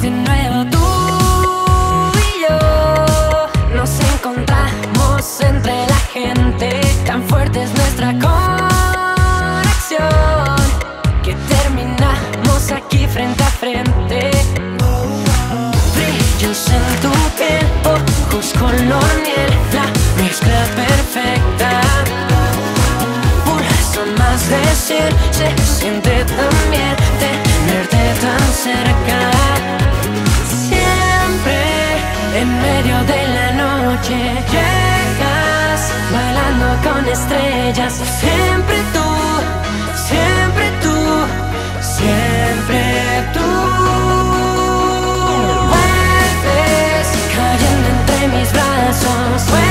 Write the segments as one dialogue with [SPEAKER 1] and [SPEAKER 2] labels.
[SPEAKER 1] de nuevo tú y yo nos encontramos entre la gente, tan fuerte es nuestra conexión que terminamos aquí frente a frente. Brillos en tu piel, ojos color miel, la mezcla perfecta. Pura más de 100, se siente también. Te llegas bailando con estrellas. Siempre tú, siempre tú, siempre tú. Vuelves cayendo entre mis brazos.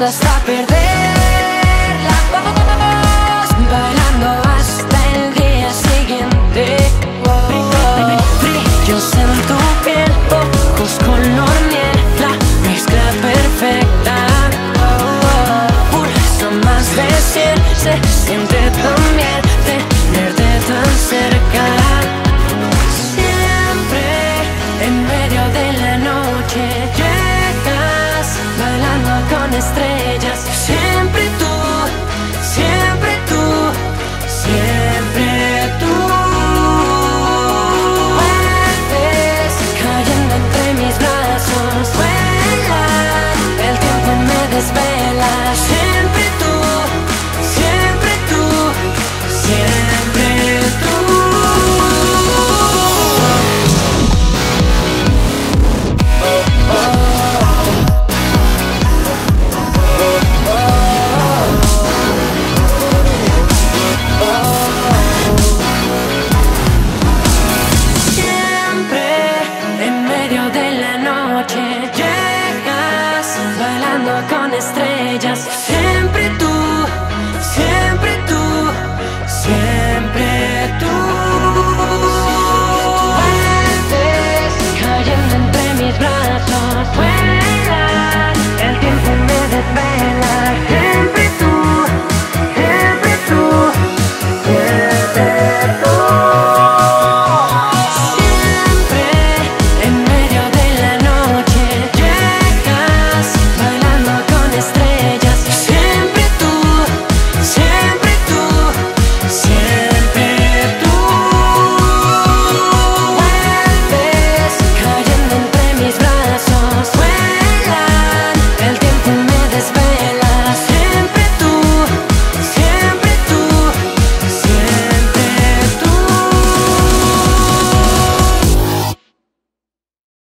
[SPEAKER 1] Cantando hasta perder la voz, bailando hasta el día siguiente. Brillos en tu piel, ojos color miel, la mezcla perfecta. Pulso más de cien, se siente